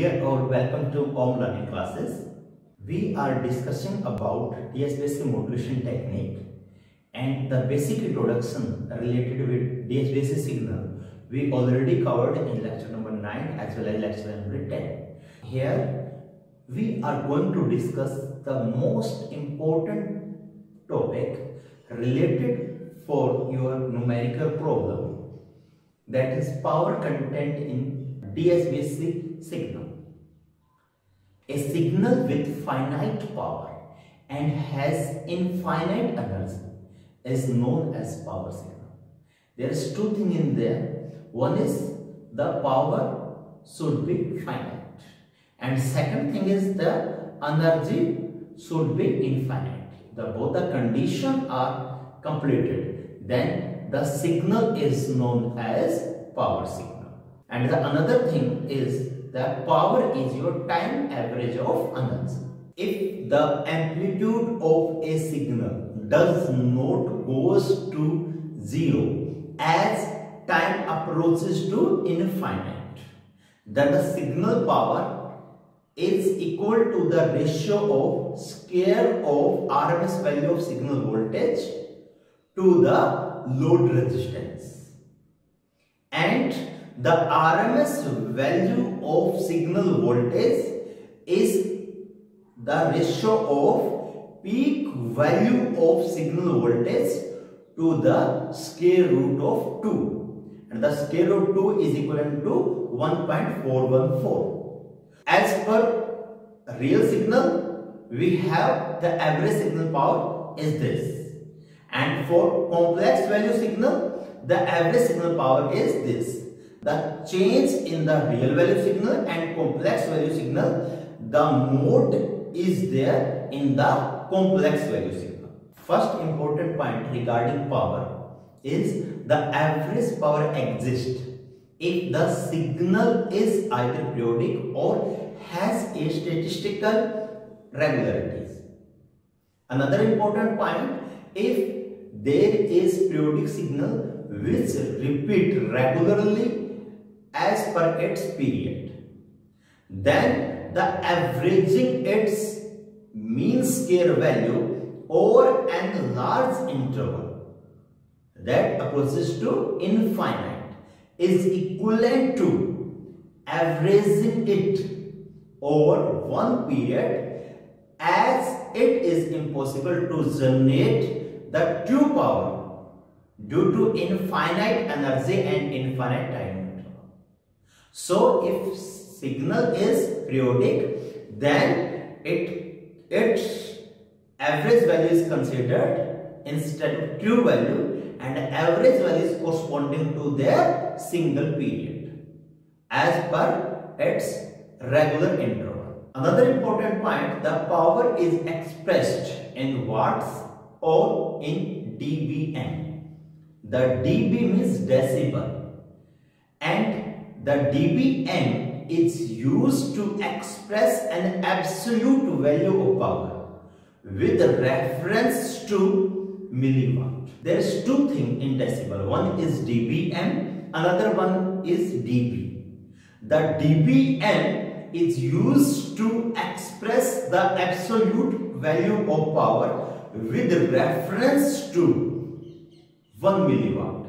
Dear all, welcome to Om Learning Classes. We are discussing about DSB-SC modulation technique and the basic introduction related with DSB-SC signal we already covered in lecture number 9 as well as lecture number 10. Here we are going to discuss the most important topic related for your numerical problem that is power content in DSB-SC signal. A signal with finite power and has infinite energy is known as power signal. There is two things in there. One is the power should be finite and second thing is the energy should be infinite. The both the condition are completed. Then the signal is known as power signal. And the another thing is the power is your time average of energy. If the amplitude of a signal does not goes to zero as time approaches to infinite, then the signal power is equal to the ratio of square of RMS value of signal voltage to the load resistance and the RMS value of signal voltage is the ratio of peak value of signal voltage to the square root of 2 and the square root 2 is equivalent to 1.414 as per real signal we have the average signal power is this. And for complex value signal the average signal power is this the change in the real value signal and complex value signal the mode is there in the complex value signal. First important point regarding power is the average power exists. If the signal is either periodic or has a statistical regularities. Another important point if there is periodic signal which repeat regularly as per its period. Then the averaging its mean square value over an large interval that approaches to infinite is equivalent to averaging it over one period as it is impossible to generate the true power due to infinite energy and infinite time so if signal is periodic, then it its average value is considered instead of true value and average value is corresponding to their single period as per its regular interval. Another important point, the power is expressed in watts or in dBm. The dB means decibel and the dBm is used to express an absolute value of power with reference to milliwatt. There is two things in decibel. One is dBm, another one is dB. The dBm is used to express the absolute value of power with reference to 1 milliwatt.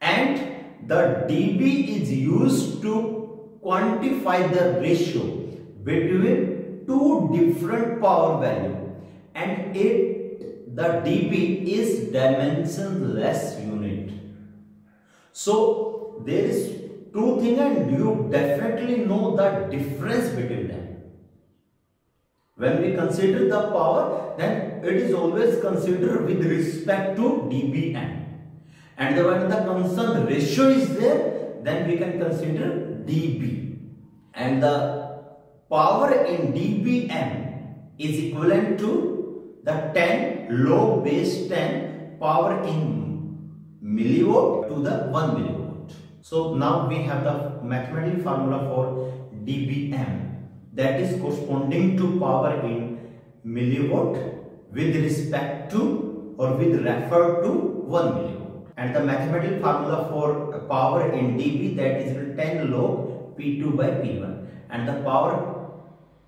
And the dB is used to quantify the ratio between two different power value and it the dB is dimensionless unit. So there is two things and you definitely know the difference between them. When we consider the power then it is always considered with respect to dBm and the when the constant ratio is there then we can consider dB. And the power in dBm is equivalent to the 10 log base 10 power in milliwatt to the 1 milliwatt. So now we have the mathematical formula for dBm that is corresponding to power in milliwatt with respect to or with refer to 1 milliwatt and the mathematical formula for power in dB that is 10 log P2 by P1 and the power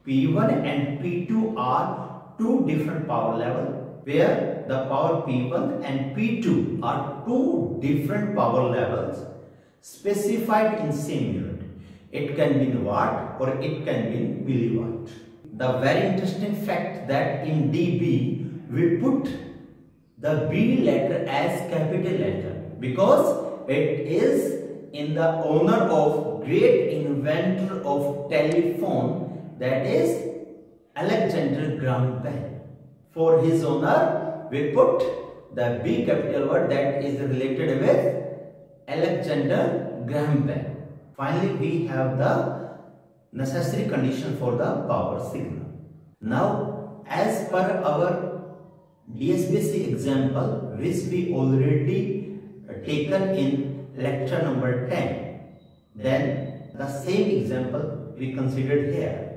P1 and P2 are two different power level where the power P1 and P2 are two different power levels specified in same unit. It can be in watt or it can be in milliwatt. The very interesting fact that in dB we put the B letter as capital letter because it is in the honor of great inventor of telephone that is Alexander Graham Bell. For his honor we put the B capital word that is related with Alexander Graham Bell. Finally, we have the necessary condition for the power signal. Now, as per our DSBC example, which we already taken in lecture number 10, then the same example we considered here.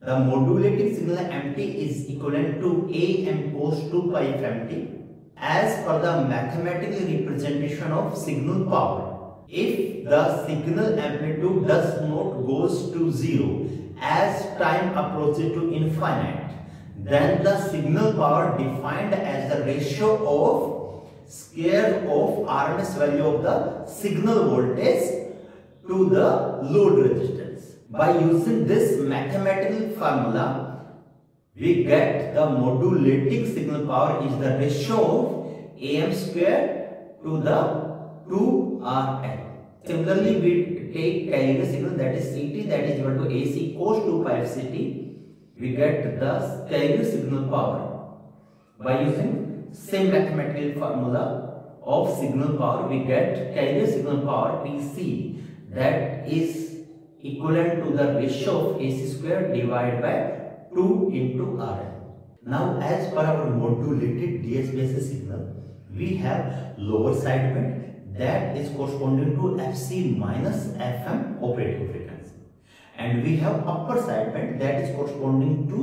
The modulating signal MT is equivalent to A m cos 2 pi f MT as per the mathematical representation of signal power. If the signal amplitude does not goes to zero as time approaches to infinite, then the signal power defined as the ratio of square of RMS value of the signal voltage to the load resistance. By using this mathematical formula, we get the modulating signal power is the ratio of am square to the 2rl. Similarly, we take carrier signal that is Ct that is equal to AC cos 2 pi Ct. We get the carrier signal power by using same mathematical formula of signal power. We get carrier signal power Pc that is equivalent to the ratio of AC square divided by 2 into RL. Now as per our modulated DSB-SC signal, we have lower sideband that is corresponding to FC minus FM operating frequency. And we have upper sideband that is corresponding to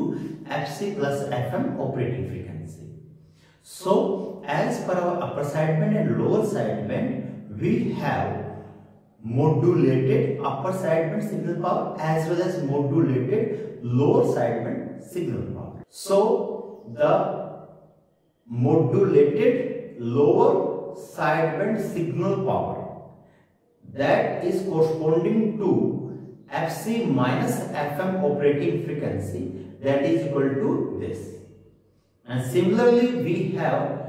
FC plus FM operating frequency. So as per our upper sideband and lower sideband, we have modulated upper sideband signal power as well as modulated lower sideband signal power. So the modulated lower sideband signal power that is corresponding to FC minus FM operating frequency that is equal to this. And similarly we have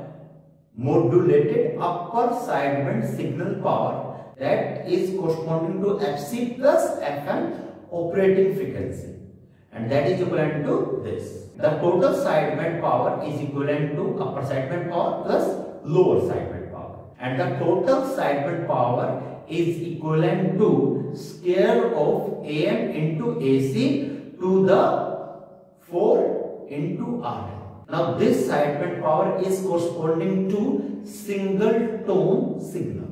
modulated upper sideband signal power that is corresponding to Fc plus Fm operating frequency and that is equivalent to this. The total sideband power is equivalent to upper sideband power plus lower sideband and the total sideband power is equivalent to square of Am into Ac to the 4 into R. Now this sideband power is corresponding to single tone signal.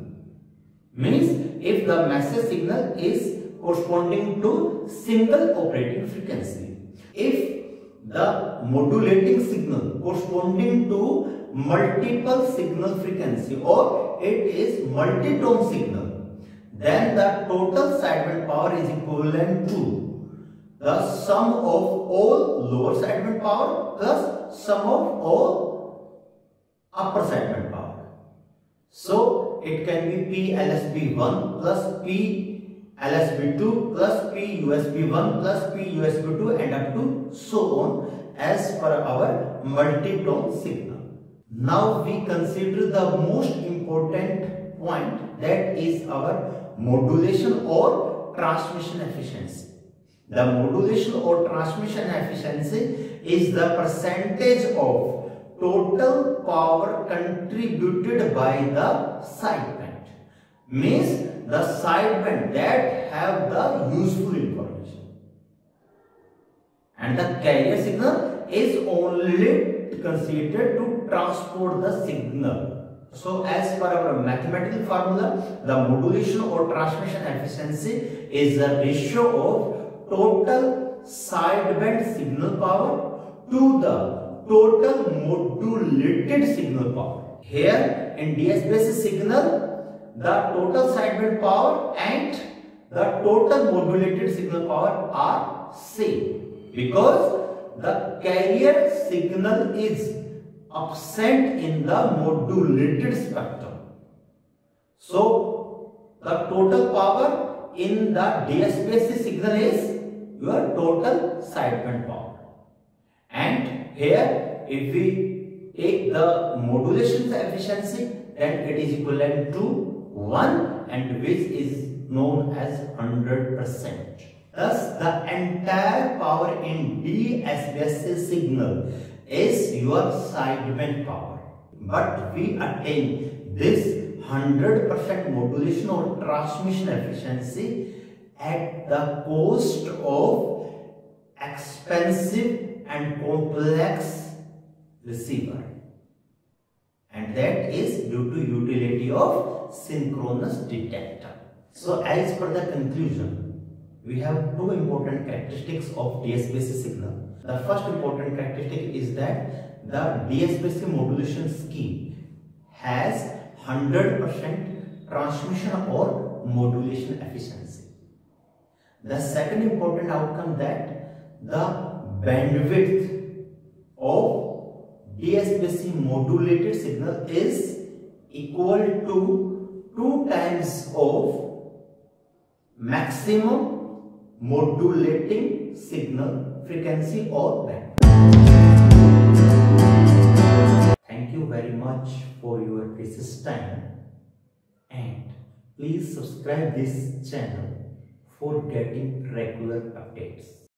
Means if the message signal is corresponding to single operating frequency. If the modulating signal corresponding to multiple signal frequency or it is multi-tone signal, then the total sideband power is equivalent to the sum of all lower sideband power plus sum of all upper sideband power. So it can be P LSB1 plus P LSB2 plus P USB1 plus P USB2 and up to so on as per our multi-tone signal. Now we consider the most important point that is our modulation or transmission efficiency. The modulation or transmission efficiency is the percentage of total power contributed by the sideband means the sideband that have the useful information and the carrier signal is only considered to transport the signal so as per our mathematical formula the modulation or transmission efficiency is the ratio of total sideband signal power to the total modulated signal power. Here in DSB-SC signal, the total sideband power and the total modulated signal power are same because the carrier signal is absent in the modulated spectrum. So, the total power in the DSB-SC signal is your total sideband power. And here, if we take the modulation efficiency, then it is equivalent to 1 and which is known as 100%. Thus, the entire power in DSB-SC signal is your sideband power. But we attain this 100% modulation or transmission efficiency at the cost of expensive and complex receiver and that is due to utility of synchronous detector. So as per the conclusion, we have two important characteristics of DSB-SC signal. The first important characteristic is that the DSB-SC modulation scheme has 100% transmission or modulation efficiency. The second important outcome that the bandwidth of DSB-SC modulated signal is equal to 2 times of maximum modulating signal frequency or band. Thank you very much for your precious time and please subscribe this channel for getting regular updates.